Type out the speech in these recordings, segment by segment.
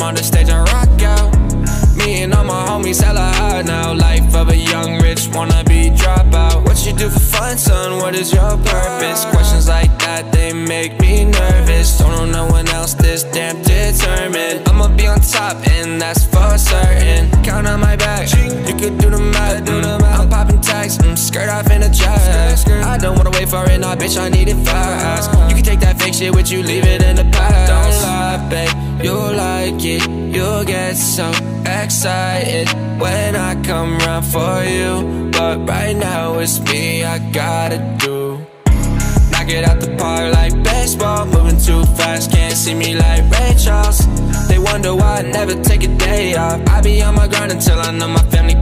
I'm on the stage and rock out. Me and all my homies hella high now. Life of a young rich wanna wannabe dropout. What you do for fun, son? What is your purpose? Questions like that they make me nervous. Don't know no one else this damn determined. I'ma be on top, and that's for certain. Count on my back, you could do the math. Math. I'm popping tags, mm, skirt off in a dress. I don't wanna wait for it, nah, bitch. I need it fast. You can take that fake shit with you, leave it in the past. Babe, you'll like it. You'll get so excited when I come round for you. But right now it's me I gotta do. Knock it out the park like baseball, moving too fast, can't see me like Ray Charles. They wonder why I never take a day off. I be on my grind until I know my family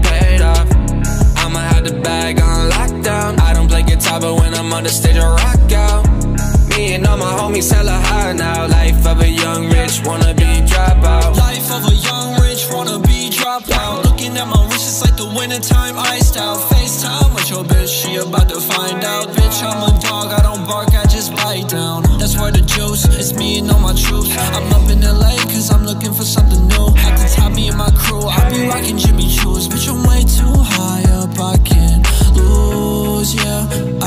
find out. Bitch, I'm a dog, I don't bark, I just bite down. That's where the juice, it's me and all my troops. I'm up in LA, cause I'm looking for something new. At the top, me and my crew, I be rocking Jimmy Choo's. Bitch, I'm way too high up, I can't lose, yeah.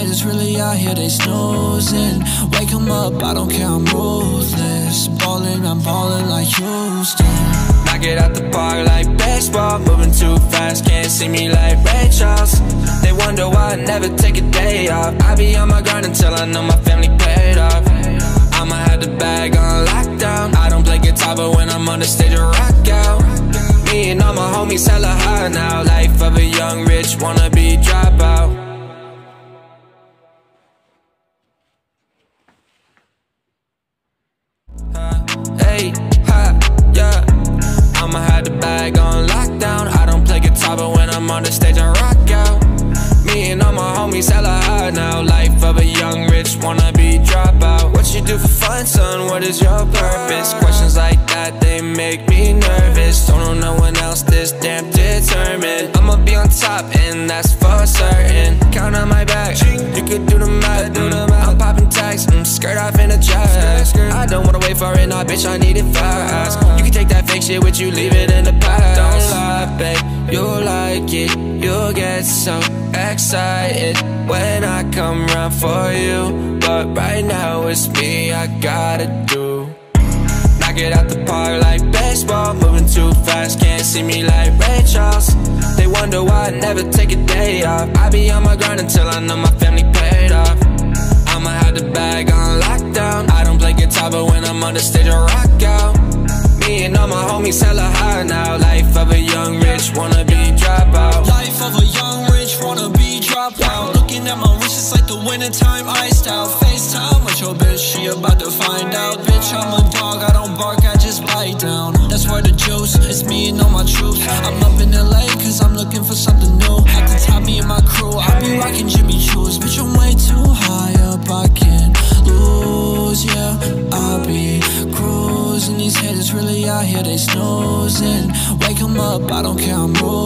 Haters really out here, they snoozing. Wake 'em up, I don't care, I'm ruthless. Ballin', I'm ballin' like Houston. Knock it out the park like baseball, moving too fast, can't see me like Ray Charles. They wonder why I never take a day off. I be on my grind until I know my family paid off. I'ma have the bag on lockdown. I don't play guitar, but when I'm on the stage, I rock out. Me and all my homies hella high now. Life of a young rich wannabe dropout. Bag on lockdown. I don't play guitar, but when I'm on the stage, I rock out. Me and all my homies hella high now. Life of a young rich wanna wannabe dropout. What you do for fun, son? What is your purpose? Questions like that they make me nervous. Don't know no one else this damn determined. I'ma be on top, and that's for certain. Count on my back, you could do the math. Do the math. I'm popping tags, mm, skirt off in a dress. I don't wanna wait for it, nah, bitch. I need it fast. Uh-huh. You can take that fake shit with you, leave it in the past. Don't lie, babe, you'll like it. You'll get so excited when I come round for you. But right now it's me I gotta do. Knock it out the park like baseball, moving too fast, can't see me like Ray Charles. They wonder why I never take a day off. I be on my grind until I know my family. I'ma the bag on lockdown. I don't play guitar, but when I'm on the stage, I rock out. Me and all my homies hella high now. Life of a young rich wannabe dropout. Life of a young rich wannabe dropout. Looking at my wrist, it's like the wintertime iced out. FaceTime with your bitch, she about to find out. Bitch, I'm a dog, I don't bark, I just bite down. That's where the juice, it's me and all my troops. I'm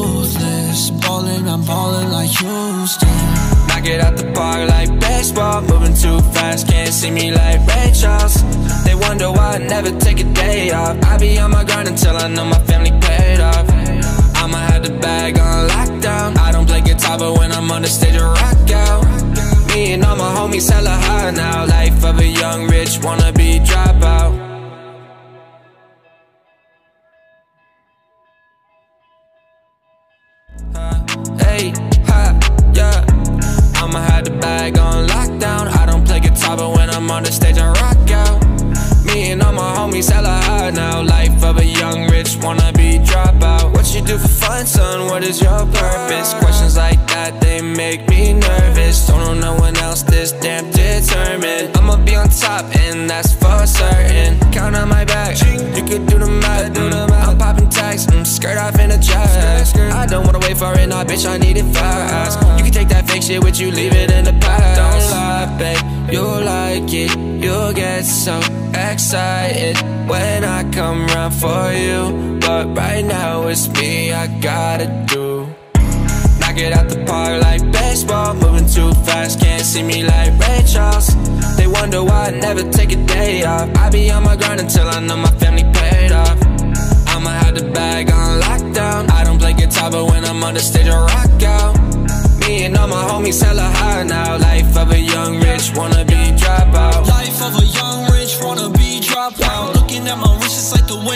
ruthless. Ballin', I'm ballin' like Houston. Knock it out the park like baseball, moving too fast, can't see me like Ray Charles. They wonder why I never take a day off. I be on my grind until I know my family paid off. I'ma have the bag on lockdown. I don't play guitar, but when I'm on the stage, I rock out. Me and all my homies hella high now. Life of a young rich wannabe dropout. I'm on the stage, I rock out. Me and all my homies hella high now. Life of a young rich wannabe dropout. What you do for fun, son? What is your purpose? Questions like that they make me nervous. Don't know no one else this damn determined. I'ma be on top, and that's for certain. Count on my back, you could do the math. Math. I'm popping tags, mm, skirt off in a dress. I don't wanna wait for it, nah, bitch. I need it fast. You can take that fake shit with you, leave it so excited when I come round for you. But right now it's me I gotta do. Knock it out the park like baseball, moving too fast, can't see me like Ray Charles. They wonder why I never take a day off. I be on my grind until I know my family paid off. I'ma have the bag on lockdown. I don't play guitar, but when I'm on the stage, I rock out.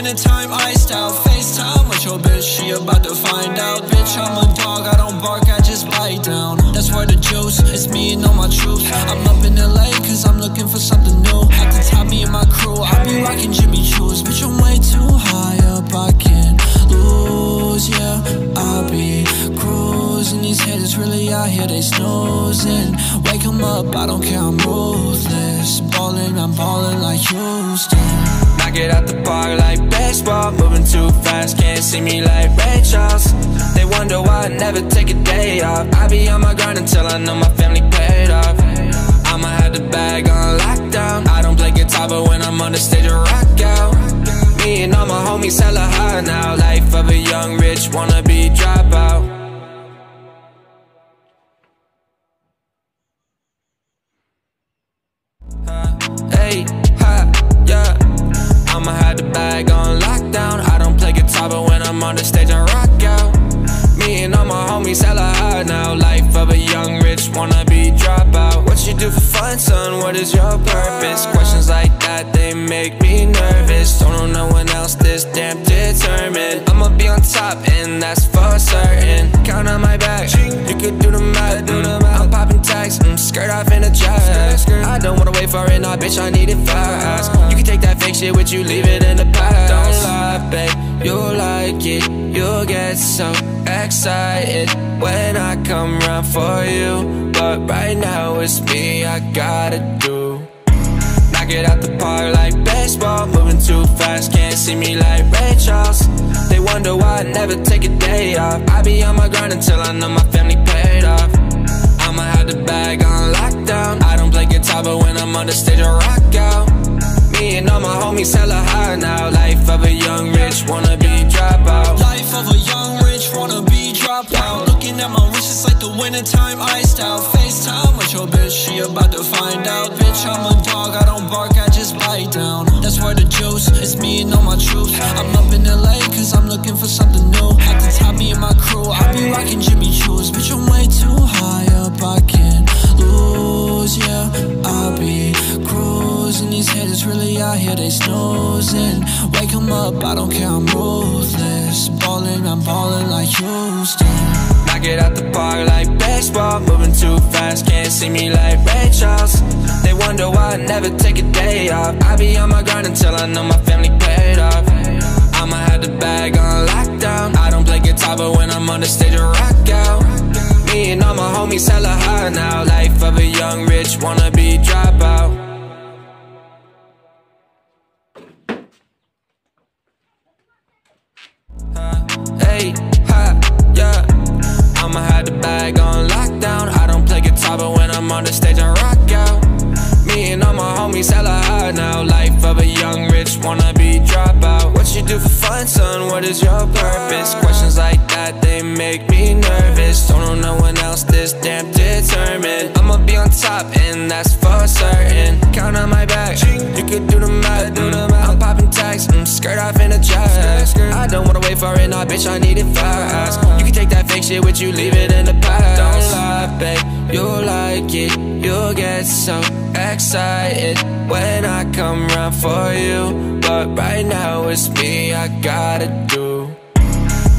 Wintertime iced out. FaceTime with your bitch, she about to find out. Bitch, I'm a dog, I don't bark, I just bite down. That's where the juice, it's me and all my truth. I'm up in LA, cause I'm looking for something new. At the top, me and my crew, I be rocking Jimmy Choo's. Bitch, I'm way too high up, I can't lose, yeah. I be cruising, these haters really out here, they snoozing. Wake 'em up, I don't care, I'm ruthless. Ballin', I'm ballin' like Houston. It out the park like baseball, moving too fast, can't see me like Ray Charles. They wonder why I never take a day off. I be on my grind until I know my family paid off. I'ma have the bag on lockdown. I don't play guitar, but when I'm on the stage, I rock out. Me and all my homies hella high now. Life of a young rich wanna wannabe dropout. My homies hella high now. Life of a young rich wanna wannabe dropout. What you do for fun, son? What is your purpose? Questions like that, they make me nervous. Don't know no one else this damn determined. I'ma be on top, and that's for certain. Count on my back, you could do the math. Math. I'm popping tags, mm, skirt off in a dress. I don't wanna wait for it, nah, bitch, I need it fast. You can take that fake shit with you, leave it in the past. Don't lie, babe, you'll like it. You'll get so excited when I come round for you. But right now it's me I gotta do. Knock it out the park like baseball, moving too fast, can't see me like Ray Charles. They wonder why I never take a day off. I be on my grind until I know my family the bag on lockdown. I don't play guitar, but when I'm on the stage, I rock out. Me and all my homies hella high now. Life of a young rich wannabe dropout. Life of a young rich wannabe dropout. Looking at my wrist, it's like the wintertime iced out. FaceTime with your bitch, she about to find out. Bitch, I'm a dog, I don't bark, I just bite down. That's where the juice, it's me and all my truth. I'm up in LA, cause I'm looking for something new. At the top, me and moving too fast, can't see me like Ray Charles. They wonder why I never take a day off. I be on my grind until I know my family paid off. I'ma have the bag on lockdown. I don't play guitar, but when I'm on the stage, I rock out. Me and all my homies hella high now. Life of a young rich wanna wannabe dropout. Fun, son? What is your purpose? Questions like that, they make me nervous. Don't know no one else this damn determined. I'ma be on top, and that's for certain. Count on my back, I'm popping mm, skirt off in a dress. I don't wanna wait for it, nah, bitch, I need it fast. You can take that fake shit with you, leave it in the past. Don't lie, babe, you'll like it. You'll get so excited when I come round for you. But right now it's me I gotta do.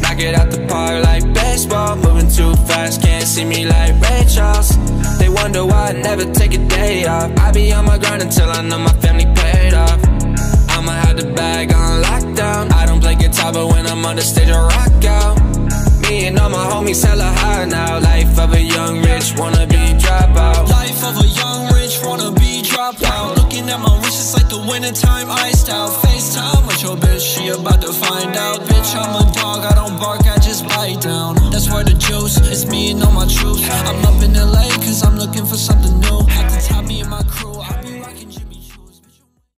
Knock it out the park like baseball, moving too fast, can't see me like Ray Charles. They wonder why I never take a day off. I be on my grind until I know my family paid off. I had the bag on lockdown. I don't play guitar, but when I'm on the stage, I rock out. Me and all my homies hella high now. Life of a young rich, wanna be dropout. Life of a young rich, wanna be dropout. Looking at my wrist, it's like the wintertime iced out. FaceTime with your bitch, she about to find out. Bitch, I'm a dog, I don't bark, I just bite down. That's where the juice, it's me and all my troops I'm